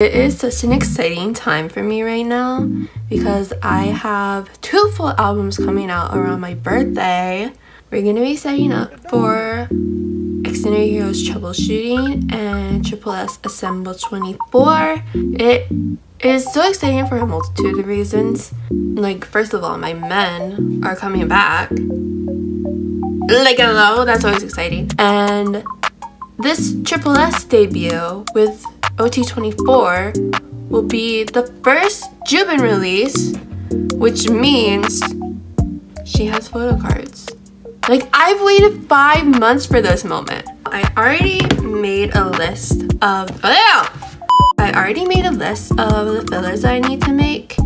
It is such an exciting time for me right now because I have two full albums coming out around my birthday. We're gonna be setting up for Xdinary Heroes Troubleshooting and tripleS Assemble 24. It is so exciting for a multitude of reasons. Like, first of all, my men are coming back. Like, hello, that's always exciting. And this tripleS debut with OT24 will be the first Jubin release, which means she has photo cards. Like, I've waited five months for this moment. I already made a list of, oh, I already made a list of the fillers I need to make.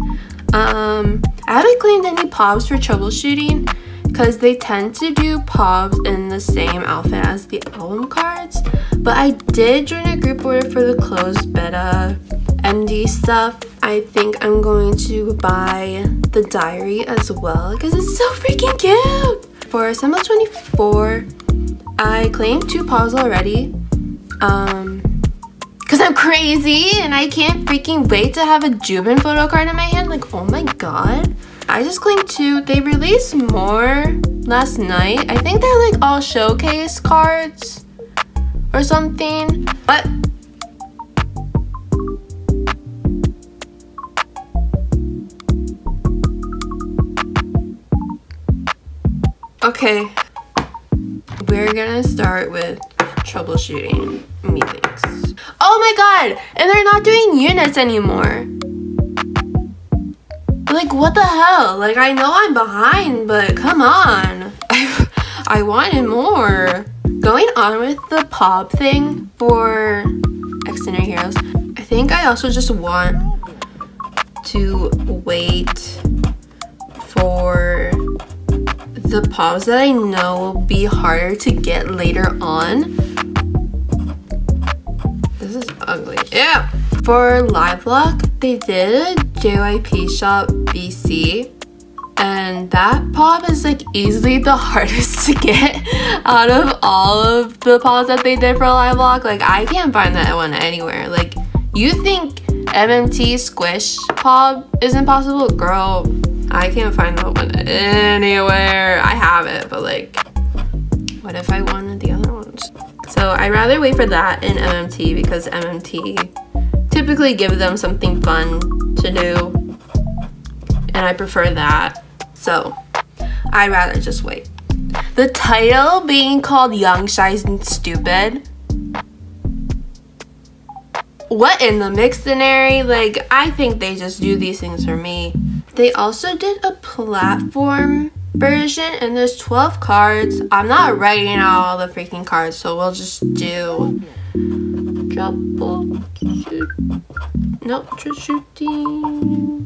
Um, I haven't cleaned any POBs for troubleshooting because they tend to do POBs in the same outfit as the album cards. But I did join a group order for the closed beta MD stuff. I think I'm going to buy the diary as well because it's so freaking cute. For Assemble 24, I claimed two POBs already. Um, because I'm crazy and I can't freaking wait to have a Jubin photo card in my hand. Like, oh my god. I just claimed two. They released more last night. I think they're like all showcase cards or something. But Okay, we're gonna start with troubleshooting meetings. Oh my god! And they're not doing units anymore. Like, what the hell? Like, I know I'm behind, but come on. I, I wanted more. Going on with the POB thing for Xdinary Heroes, I think I also just want to wait for the POBs that I know will be harder to get later on. This is ugly. Yeah. For Livelock, they did JYP shop BC and that pop is like easily the hardest to get out of all of the pops that they did for Livelock. Like I can't find that one anywhere. Like you think MMT Squish pop is impossible? Girl, I can't find that one anywhere. I have it, but like, what if I wanted the other ones? So I'd rather wait for that in MMT because MMT typically give them something fun to do and I prefer that. So I'd rather just wait. The title being called Young, Shy, and Stupid. What in the Mixtionary? Like, I think they just do these things for me. They also did a platform version and there's 12 cards. I'm not writing out all the freaking cards, so we'll just do trouble just shooting.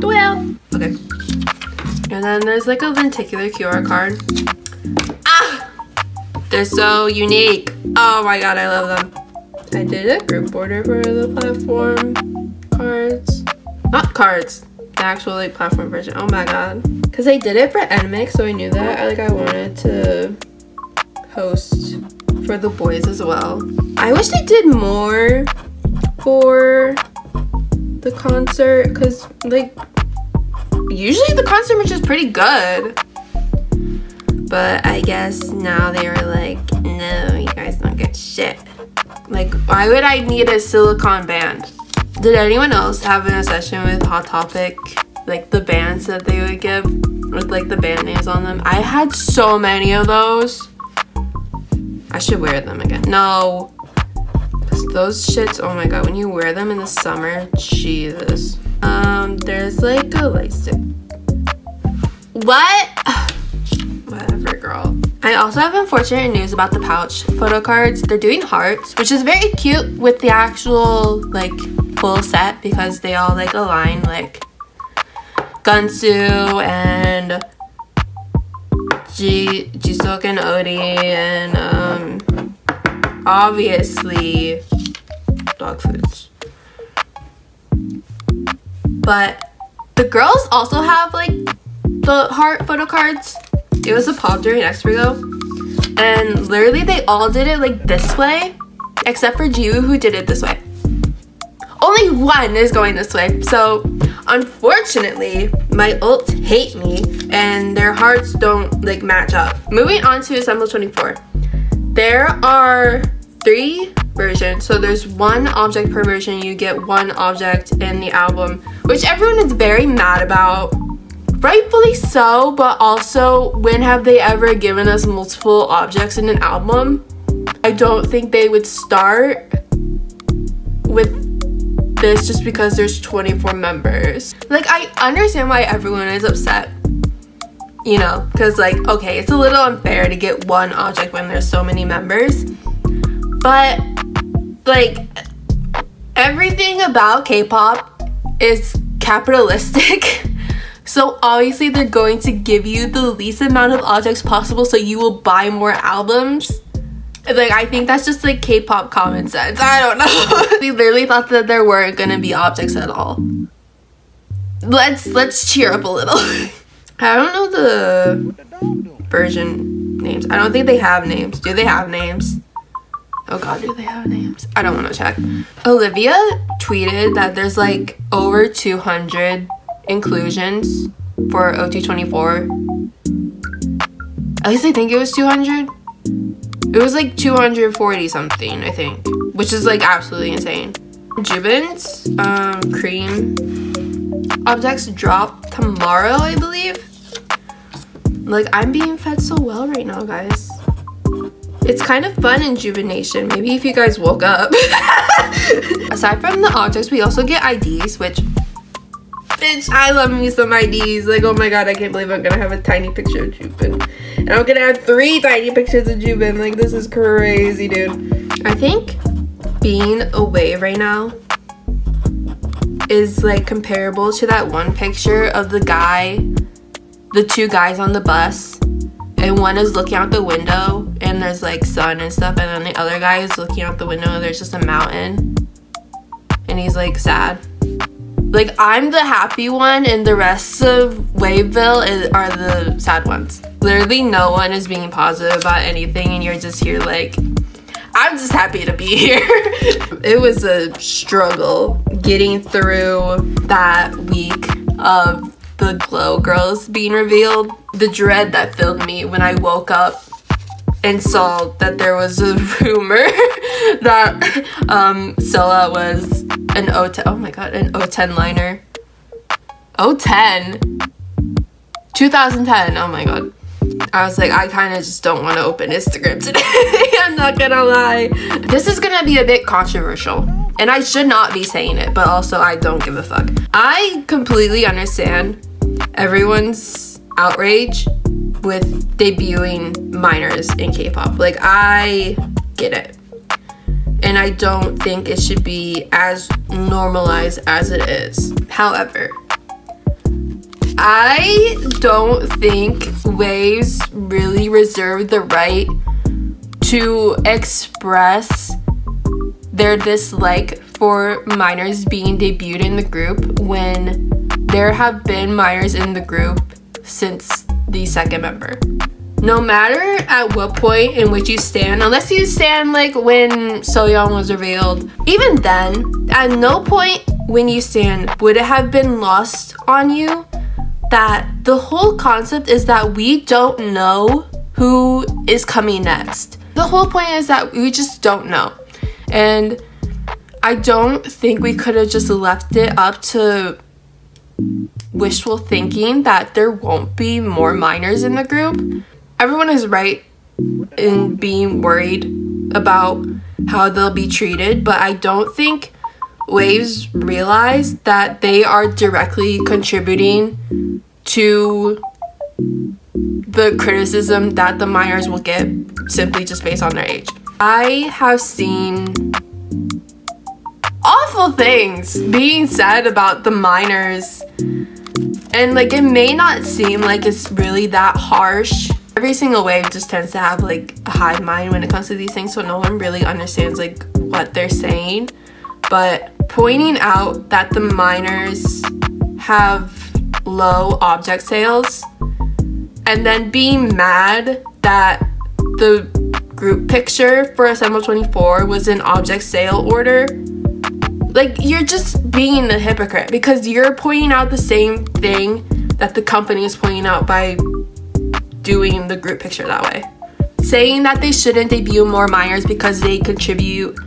Twelve. Okay. And then there's like a lenticular QR card. Ah! They're so unique. Oh my god, I love them. I did a group order for the platform cards. Not cards. The actual like platform version. Oh my god. Because I did it for NMIXX, so I knew that I like I wanted to host for the boys as well. I wish they did more for the concert because like usually the concert merch is pretty good. But I guess now they were like, no, you guys don't get shit. Like, why would I need a silicone band? Did anyone else have an obsession with Hot Topic? Like the bands that they would give with like the band names on them? I had so many of those. I should wear them again. No. Those shits, oh my god, when you wear them in the summer, Jesus. Um, there's like a light stick. What? Whatever, girl. I also have unfortunate news about the pouch photo cards. They're doing hearts, which is very cute with the actual, like, full set because they all, like, align, like, Gunsu and Ji Jisuk and O.de and um, obviously dog foods. But the girls also have like the heart photo cards It was a pop during Expo, and literally they all did it like this way, except for Jiwoo who did it this way. Only one is going this way. So unfortunately, my ults hate me and their hearts don't like match up. Moving on to Assemble 24. There are three versions. So there's one object per version. You get one object in the album, which everyone is very mad about. Rightfully so, but also when have they ever given us multiple objects in an album? I don't think they would start with this just because there's 24 members. Like, I understand why everyone is upset. You know, because like, okay, it's a little unfair to get one object when there's so many members. But, like, everything about K-pop is capitalistic. So obviously they're going to give you the least amount of objects possible so you will buy more albums like I think that's just like K-pop common sense. I don't know. we literally thought that there weren't gonna be objects at all. Let's let's cheer up a little. I don't know the version names. I don't think they have names. Do they have names? Oh god, do they have names? I don't want to check. Olivia tweeted that there's like over 200 inclusions for OT24. At least I think it was 200. It was like 240 something, I think, which is like absolutely insane. Jubin's um, cream objects drop tomorrow, I believe. Like, I'm being fed so well right now, guys. It's kind of fun in Joobination. Maybe if you guys woke up. Aside from the objects, we also get IDs, which bitch, I love me some IDs. Like, oh my god, I can't believe I'm gonna have a tiny picture of Jubin. I'm gonna have three tiny pictures of Jubin. Like, this is crazy, dude. I think being away right now is like comparable to that one picture of the guy, the two guys on the bus. And one is looking out the window and there's like sun and stuff. And then the other guy is looking out the window and there's just a mountain. And he's like sad. Like I'm the happy one and the rest of Waveville is, are the sad ones. Literally no one is being positive about anything and you're just here like, I'm just happy to be here. it was a struggle getting through that week of the Glow Girls being revealed. The dread that filled me when I woke up and saw that there was a rumor that um, Sola was an O10, oh my god, an O10 liner. O10? 2010, oh my god. I was like, I kind of just don't want to open Instagram today. I'm not gonna lie. This is gonna be a bit controversial. And I should not be saying it, but also I don't give a fuck. I completely understand everyone's outrage with debuting minors in K-pop. Like, I get it and I don't think it should be as normalized as it is. However, I don't think waves really reserve the right to express their dislike for minors being debuted in the group when there have been minors in the group since the second member. No matter at what point in which you stand, unless you stand like when Soyeon was revealed, even then, at no point when you stand would it have been lost on you that the whole concept is that we don't know who is coming next. The whole point is that we just don't know. And I don't think we could have just left it up to wishful thinking that there won't be more minors in the group everyone is right in being worried about how they'll be treated, but I don't think Waves realize that they are directly contributing to the criticism that the minors will get simply just based on their age. I have seen awful things being said about the minors and like it may not seem like it's really that harsh Every single wave just tends to have like a high mind when it comes to these things so no one really understands like what they're saying. But pointing out that the minors have low object sales and then being mad that the group picture for Assemble 24 was in object sale order. Like, you're just being a hypocrite because you're pointing out the same thing that the company is pointing out by doing the group picture that way. Saying that they shouldn't debut more minors because they contribute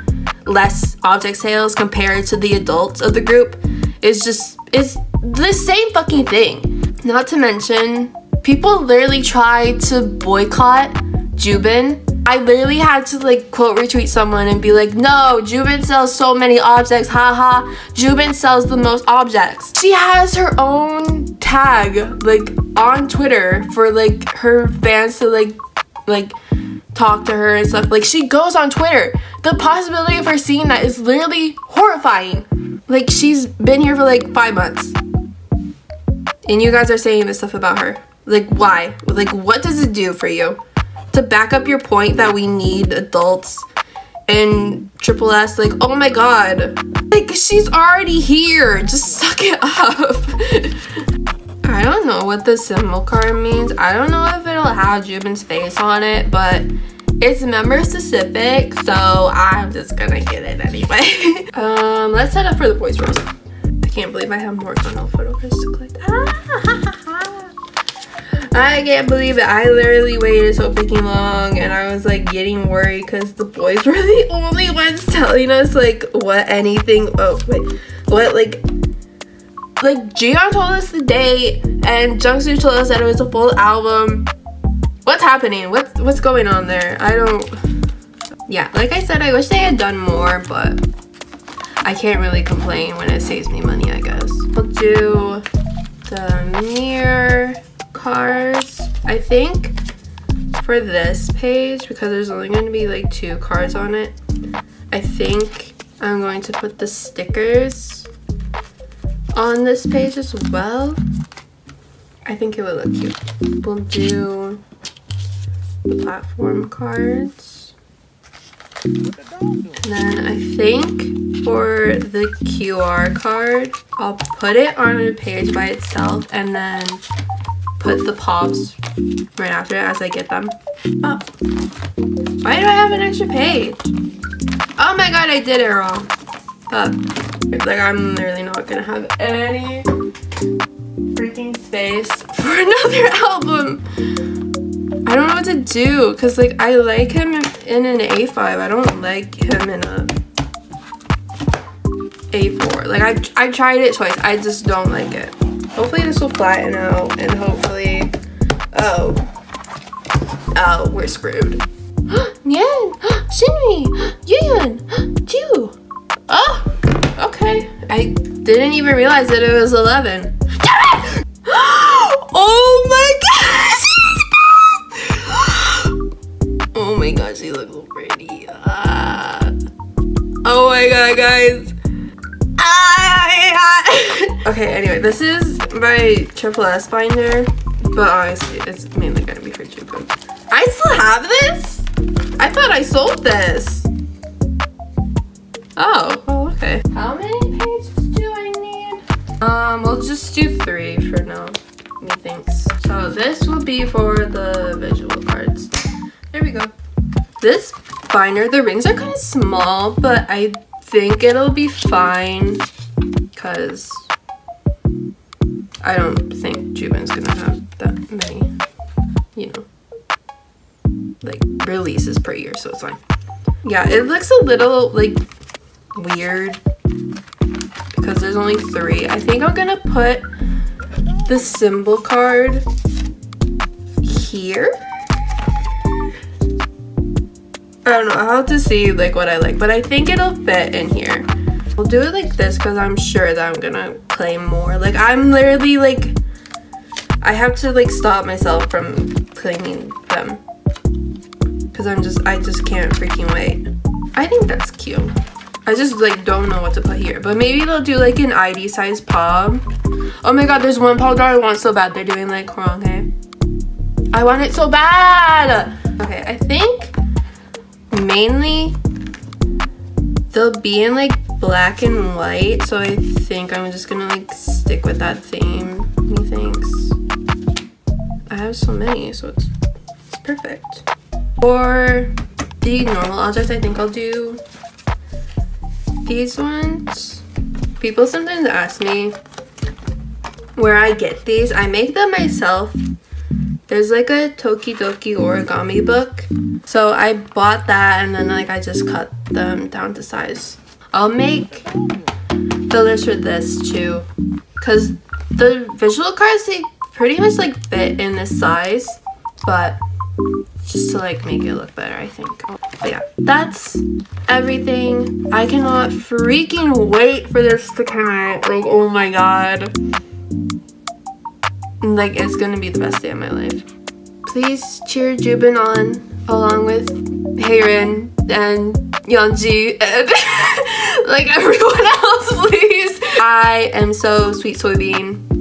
less object sales compared to the adults of the group is just is the same fucking thing. Not to mention, people literally tried to boycott Jubin. I literally had to like quote retweet someone and be like, no, Jubin sells so many objects, haha. Jubin sells the most objects. She has her own tag like on Twitter for like her fans to like like talk to her and stuff. Like she goes on Twitter. The possibility of her seeing that is literally horrifying. Like she's been here for like five months. And you guys are saying this stuff about her. Like why? Like what does it do for you? To back up your point that we need adults and tripleS like, oh my god. Like she's already here. Just suck it up. I don't know what the symbol card means. I don't know if it'll have Jubin's face on it, but it's member specific, so I'm just gonna get it anyway. um, let's set up for the boys first. I can't believe I have more tunnel photos to click. I can't believe it. I literally waited so freaking long and I was like getting worried because the boys were the only ones telling us like what anything, oh wait, what like like Jiyeon told us the date and Jungsu told us that it was a full album. What's happening? What's what's going on there? I don't yeah, like I said, I wish they had done more, but I can't really complain when it saves me money, I guess. We'll do the mirror cards. I think for this page, because there's only going to be like two cards on it, I think I'm going to put the stickers on this page as well. I think it would look cute. We'll do platform cards. And then I think for the QR card, I'll put it on a page by itself and then put the pops right after it as I get them. Oh. Why do I have an extra page? Oh my god, I did it wrong. Uh, like I'm literally not gonna have any freaking space for another album. I don't know what to do because like I like him in an A5. I don't like him in a A4. Like I, I tried it twice. I just don't like it. Hopefully this will flatten out and hopefully, oh, oh, we're screwed. Nien, Shinri, YooYeon, Ju. Oh, okay. I didn't even realize that it was 11. My triple S binder, but honestly, it's mainly gonna be for Juku. I still have this? I thought I sold this. Oh, oh, okay. How many pages do I need? Um, we'll just do three for now, methinks. So this will be for the visual cards. There we go. This binder, the rings are kind of small, but I think it'll be fine because I don't think Jubin's gonna have that many, you know, like releases per year, so it's fine. Yeah, it looks a little like weird because there's only three. I think I'm gonna put the symbol card here. I don't know, I'll have to see like what I like, but I think it'll fit in here. I'll do it like this because I'm sure that I'm gonna claim more. Like I'm literally like, I have to like stop myself from claiming them because I'm just, I just can't freaking wait. I think that's cute. I just like don't know what to put here. But maybe they'll do like an ID size palm. Oh my god, there's one palm that I want so bad. They're doing like Hworonhae. I want it so bad. Okay, I think mainly they'll be in like black and white. So I think I'm just gonna like stick with that theme, methinks. I have so many, so it's, it's perfect. For the normal objects, I think I'll do these ones. People sometimes ask me where I get these. I make them myself. There's like a Tokidoki origami book. So I bought that and then like I just cut them down to size. I'll make fillers for this too. Cause the visual cards, they pretty much like fit in this size. But just to like make it look better I think. But yeah that's everything. I cannot freaking wait for this to come out. Like oh my god. Like it's gonna be the best day of my life. Please cheer Jubin on along with Hyerin and Yeonji and like everyone else please. I am so sweet soybean